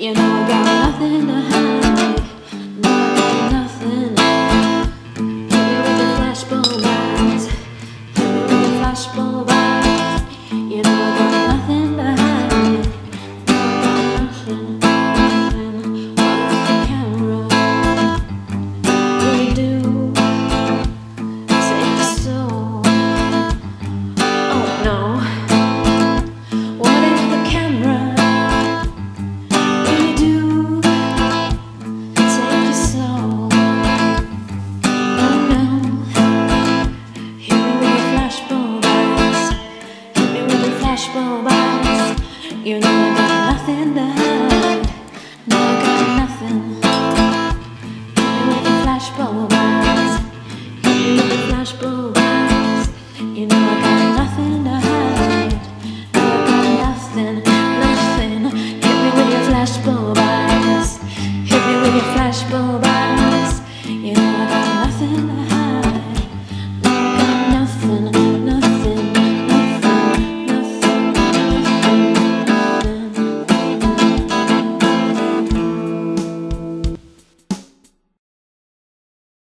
you know? You know I got nothing to hide. No, I got nothing. Hit me with flashbulb eyes. Hit me with flashbulb eyes. You know I got nothing to hide. I got nothing, nothing. Hit me with your flashbulb eyes. Hit me with your flashbulb eyes. You know I got nothing.